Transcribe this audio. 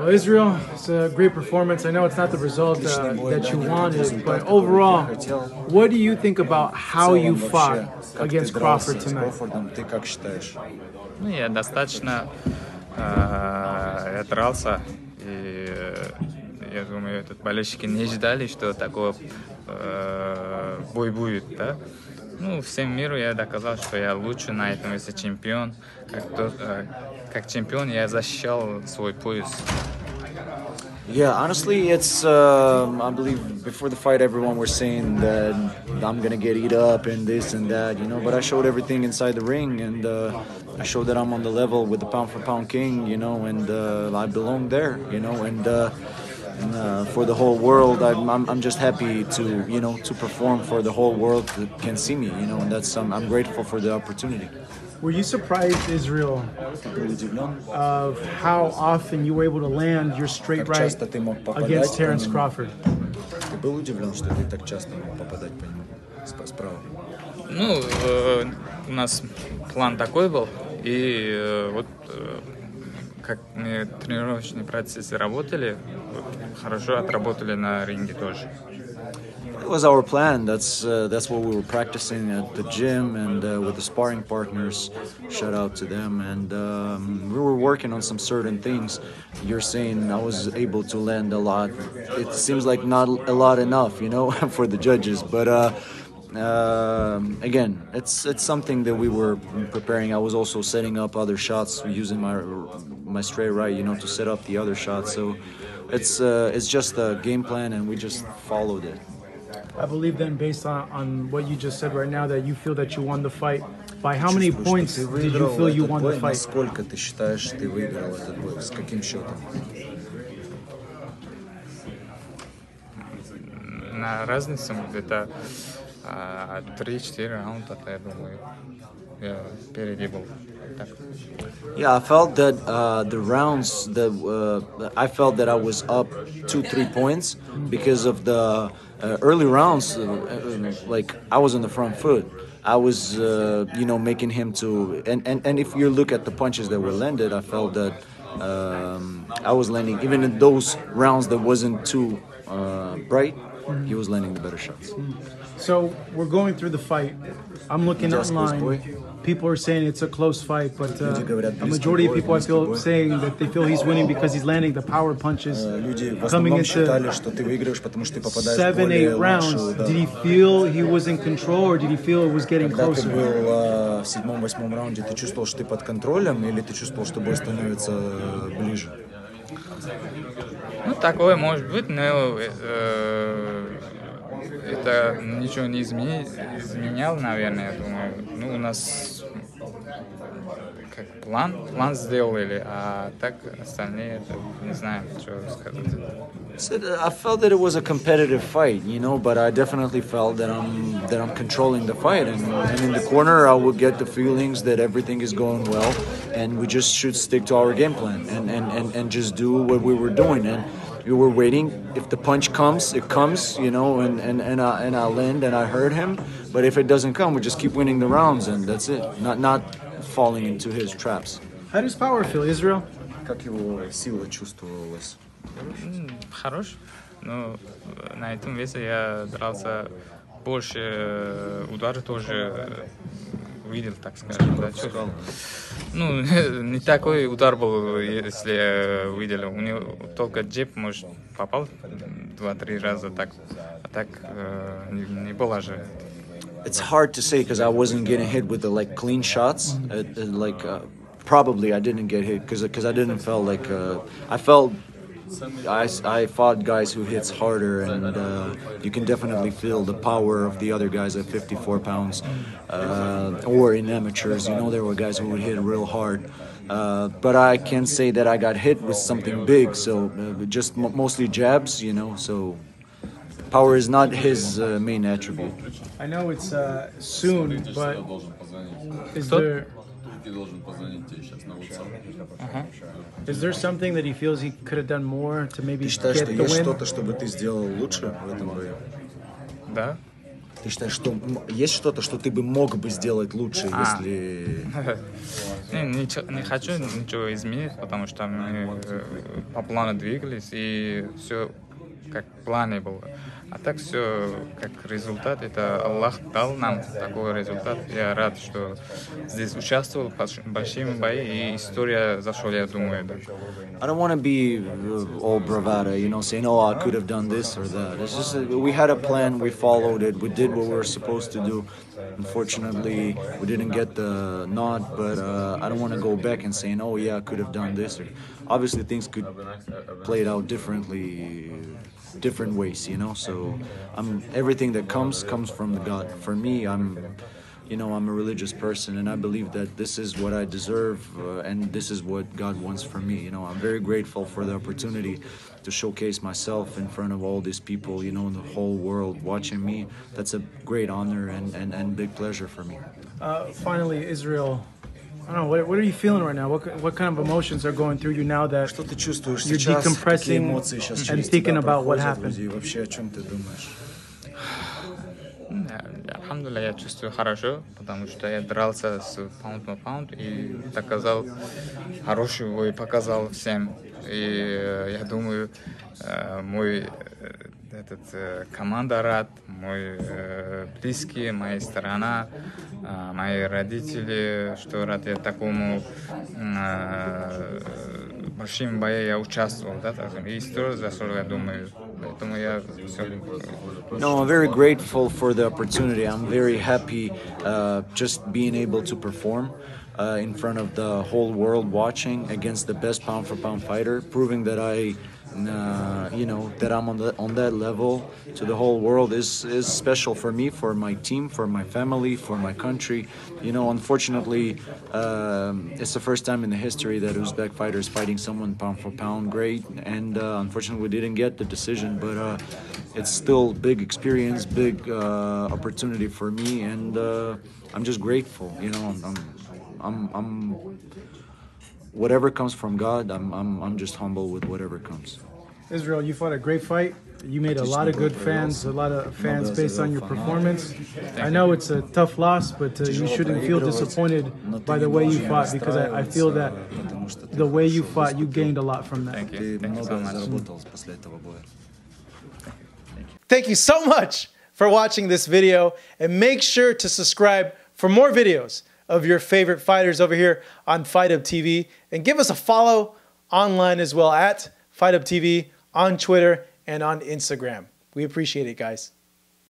Well, Israel, it's a great performance. I know it's not the result uh, that you wanted, but overall, what do you think about how you fought against Crawford tonight? Ну, я достаточно э, дрался, и э, я думаю, этот болельщики не ждали, что такой э, бой будет, да. Ну, всем миру я доказал, что я лучше на этом весе чемпион. Как, э, как чемпион я защищал свой пояс. Yeah, honestly, it's. Um, I believe before the fight, everyone was saying that I'm gonna get eat up and this and that, you know. But I showed everything inside the ring, and uh, I showed that I'm on the level with the pound for pound king, you know, and uh, I belong there, you know. And, uh, uh, for the whole world. I'm, I'm, I'm, just happy to you know to perform for the whole world that can see me. You know, and that's I'm, I'm grateful for the opportunity. Were you surprised, Israil, of how often you were able to land your straight right against Terence Crawford? Ты был удивлен, что ты так часто мог попадать по нему справа? Ну, э, у нас план такой был, и э, вот э, как мы тренировочные процессы работали, вот, хорошо отработали на ринге тоже. It was our plan. That's uh, that's what we were practicing at the gym and uh, with the sparring partners. Shout out to them. And um, we were working on some certain things. You're saying I was able to land a lot. It seems like not a lot enough, you know, for the judges. But uh, um again, it's it's something that we were preparing. I was also setting up other shots using my my straight right, you know, to set up the other shots. So it's uh, it's just a game plan, and we just followed it. I believe then, based on, on what you just said right now, that you feel that you won the fight. By how many Чувствую, points что ты did you выиграл feel you этот won бой? the fight? Насколько ты считаешь, ты выиграл этот бой? С каким счетом? На разницу где-то а, 3-4 раунда, я думаю, я впереди был. Так. Yeah, I felt that uh, the rounds that uh, I felt that I was up two, three points because of the uh, early rounds. Uh, uh, like I was on the front foot. I was, uh, you know, making him to. And, and and if you look at the punches that were landed, I felt that um, I was landing even in those rounds that wasn't too uh, bright. He was landing the better shots. So we're going through the fight. I'm looking Just close online. boy. People are saying it's a close fight, but uh, Люди говорят, a близкий majority of бой, people I близкий feel бой. saying that they feel he's winning because he's landing the power punches, Люди в coming основном into считали, что ты выиграешь, потому что ты попадаешь в seven, eight более rounds. лучшие удары. Did he feel he was in control, or did he feel it was getting Когда ты closer? был э, в седьмом-восьмом раунде, ты чувствовал, что ты под контролем, или ты чувствовал, что бой становится э, ближе? Ну, такое может быть, но э, это ничего не измени, изменял, наверное, я думаю. Ну, у нас как план, план сделали, а так остальные, это, не знаю, что сказать. Said, uh, I felt that it was a competitive fight, you know, but I definitely felt that I'm that I'm controlling the fight, and, and in the corner I would get the feelings that everything is going well, and we just should stick to our game plan and and, and, and just do what we were doing, and you were waiting. If the punch comes, it comes, you know, and, and, and, I, and I land and I hurt him. But if it doesn't come, we just keep winning the rounds and that's it. Not, not falling into his traps. How does power feel, Israil? Как его сила? Хорош. Ну на этом весе я дрался больше э, удар тоже э, э, увидел, так скажем. Да, чё- ну, не такой удар был, если я увидел. У него только джеб, может, попал два-три раза, так, а так э, не, не было же. It's hard to say because I wasn't getting hit with the like clean shots. Uh, uh, like uh, probably I didn't get hit because because I didn't felt like uh, I felt. I, I fought guys who hits harder, and uh, you can definitely feel the power of the other guys at 54 pounds. Uh, or in amateurs, you know, there were guys who would hit real hard. Uh, but I can say that I got hit with something big, so uh, just mostly jabs, you know. So power is not his uh, main attribute. I know it's uh, soon, but is there Ты должен позвонить тебе сейчас на WhatsApp. is there something that he feels he could have done more to maybe Ты считаешь, get что the есть win? что-то, чтобы ты сделал лучше в этом бою? Да, Ты считаешь, что есть что-то, что ты бы мог бы сделать лучше, А. если... Не, ничего- не хочу ничего изменить, потому что мы э, по плану двигались, и все как в плане было. А так все как результат, это Аллах дал нам такой результат. Я рад, что здесь участвовал в большими бои, и история зашла, я думаю, да. I don't want to be uh, all bravado, you know, saying, "Oh, I could have done this or that." It's just uh, we had a plan, we followed it, we did what we were supposed to do. Unfortunately, we didn't get the nod, but uh, I don't want to go back and saying, "Oh, yeah, I could have done this." Or, obviously, things could play it out differently, different ways, you know. So, I'm everything that comes comes from the God. For me, I'm you know, I'm a religious person and I believe that this is what I deserve uh, and this is what God wants for me. You know, I'm very grateful for the opportunity to showcase myself in front of all these people, you know, in the whole world watching me. That's a great honor and, and, and big pleasure for me. Uh, finally, Israil. I don't know. What, what are you feeling right now? What, what kind of emotions are going through you now that Что ты чувствуешь You're сейчас? Какие decompressing эмоции сейчас and через thinking тебя about what проходят, happened. и вообще о чем ты думаешь? Алхамдулилля, я чувствую хорошо, потому что я дрался с паунд на паунд и доказал хороший бой, показал всем. И э, я думаю, э, мой э, этот, команда рад, мой близкие, моя сторона, мои родители, что рад я такому э, большим бою я участвовал, да, так, и история зашла, я думаю, поэтому я все No, I'm very grateful for the opportunity. I'm very happy uh, just being able to perform uh, in front of the whole world watching against the best pound for pound fighter, proving that I, uh, you know, that I'm on the on that level to the whole world is is special for me, for my team, for my family, for my country. You know, unfortunately, um, it's the first time in the history that Uzbek fighters fighting someone pound for pound great, and uh, unfortunately, we didn't get the decision, but. Uh, it's still big experience, big uh, opportunity for me, and uh, I'm just grateful. You know, I'm, I'm, I'm, I'm whatever comes from God, I'm, I'm, I'm just humble with whatever comes. Israil, you fought a great fight. You made a lot of good fans, a lot of fans based on your performance. I know it's a tough loss, but uh, you shouldn't feel disappointed by the way you fought because I, I feel uh, that the way you fought, you gained a lot from that. Thank you. Thank you so. Thank you so much for watching this video and make sure to subscribe for more videos of your favorite fighters over here on Fight Hub TV and give us a follow online as well at Fight Hub TV on Twitter and on Instagram. We appreciate it, guys.